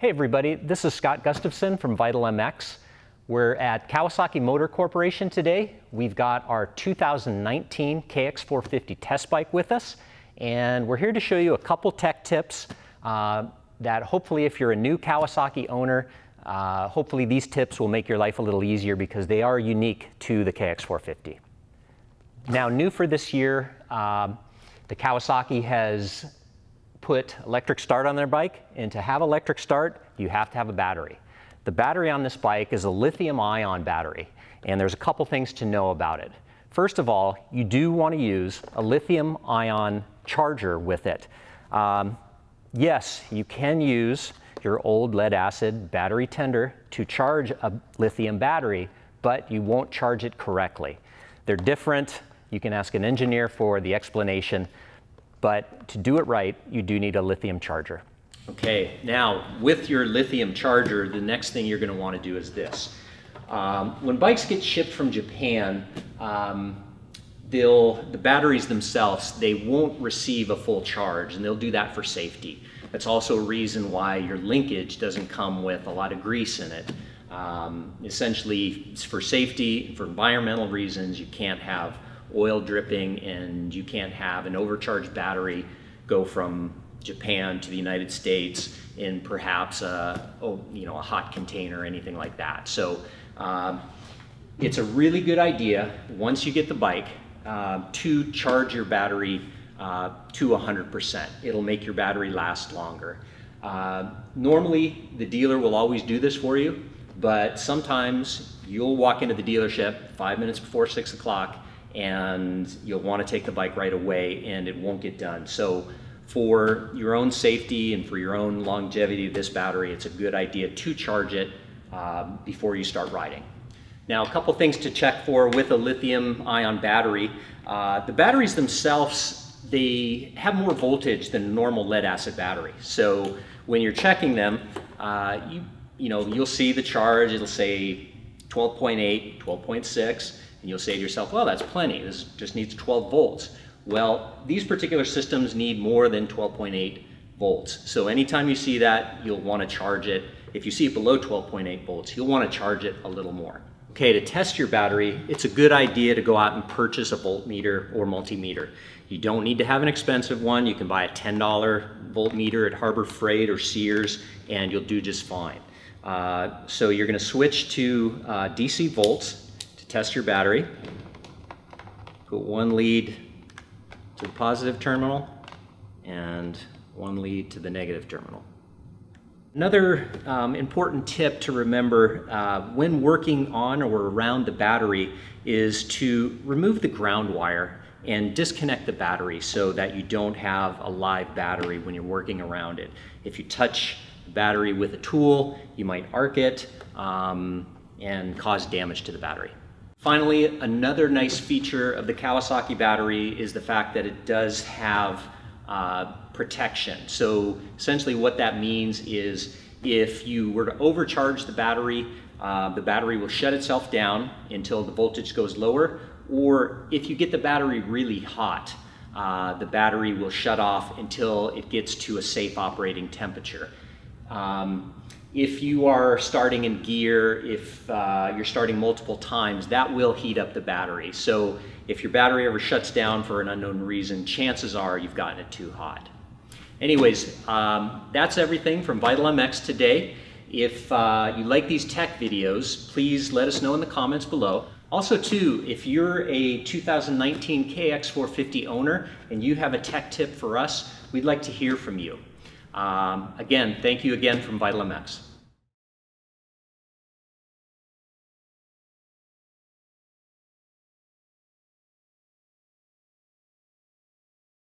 Hey everybody, this is Scott Gustafson from Vital MX. We're at Kawasaki Motor Corporation today. We've got our 2019 KX450 test bike with us, and we're here to show you a couple tech tips uh, that hopefully if you're a new Kawasaki owner, uh, hopefully these tips will make your life a little easier because they are unique to the KX450. Now new for this year, um, the Kawasaki has put electric start on their bike, and to have electric start, you have to have a battery. The battery on this bike is a lithium ion battery, and there's a couple things to know about it. First of all, you do want to use a lithium ion charger with it. Um, yes, you can use your old lead acid battery tender to charge a lithium battery, but you won't charge it correctly. They're different. You can ask an engineer for the explanation, but to do it right, you do need a lithium charger. Okay, now with your lithium charger, the next thing you're going to want to do is this. Um, when bikes get shipped from Japan, um, they'll the batteries themselves they won't receive a full charge, and they'll do that for safety. That's also a reason why your linkage doesn't come with a lot of grease in it. Um, essentially, for safety, for environmental reasons, you can't have oil dripping and you can't have an overcharged battery go from Japan to the United States in perhaps a, oh, you know, a hot container or anything like that. So um, it's a really good idea once you get the bike uh, to charge your battery uh, to 100%. It'll make your battery last longer. Uh, normally, the dealer will always do this for you, but sometimes you'll walk into the dealership five minutes before six o'clock and you'll want to take the bike right away and it won't get done. So for your own safety and for your own longevity of this battery, it's a good idea to charge it um, before you start riding. Now, a couple things to check for with a lithium ion battery. Uh, the batteries themselves, they have more voltage than a normal lead acid battery. So when you're checking them, uh, you, you know, you'll see the charge, it'll say 12.8, 12.6, and you'll say to yourself, well, that's plenty. This just needs 12 volts. Well, these particular systems need more than 12.8 volts. So anytime you see that, you'll want to charge it. If you see it below 12.8 volts, you'll want to charge it a little more. Okay, to test your battery, it's a good idea to go out and purchase a voltmeter or multimeter. You don't need to have an expensive one. You can buy a $10 voltmeter at Harbor Freight or Sears, and you'll do just fine. Uh, so you're gonna switch to uh, DC volts, test your battery. Put one lead to the positive terminal and one lead to the negative terminal. Another um, important tip to remember uh, when working on or around the battery is to remove the ground wire and disconnect the battery so that you don't have a live battery when you're working around it. If you touch the battery with a tool, you might arc it um, and cause damage to the battery. Finally, another nice feature of the Kawasaki battery is the fact that it does have uh, protection. So essentially what that means is if you were to overcharge the battery, uh, the battery will shut itself down until the voltage goes lower, or if you get the battery really hot, uh, the battery will shut off until it gets to a safe operating temperature. Um, if you are starting in gear, if uh, you're starting multiple times, that will heat up the battery. So if your battery ever shuts down for an unknown reason, chances are you've gotten it too hot. Anyways, um, that's everything from Vital MX today. If uh, you like these tech videos, please let us know in the comments below. Also too, if you're a 2019 KX450 owner and you have a tech tip for us, we'd like to hear from you. Um, again, thank you again from Vital MX.